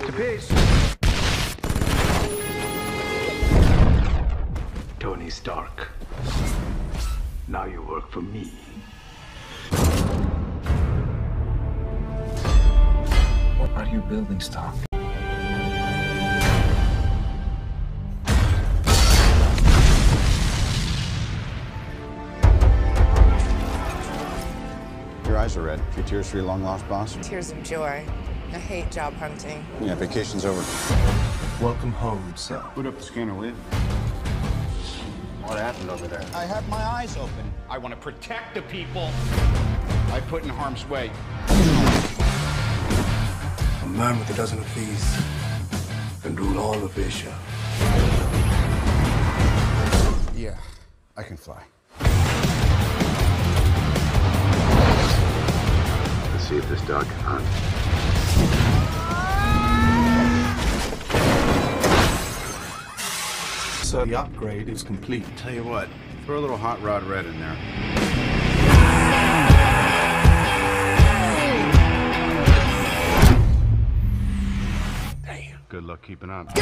To peace. Tony Stark. Now you work for me. What are you building, Stark? Your eyes are red. Few tears for your long lost boss? Tears of joy. I hate job hunting. Yeah, vacation's over. Welcome home, sir. Put up the scanner, will you? What happened over there? I have my eyes open. I want to protect the people I put in harm's way. A man with a dozen of these can rule all of Asia. Yeah, I can fly. Let's see if this dog can hunt. So the upgrade is complete. Tell you what, throw a little hot rod red in there. Good luck keeping up.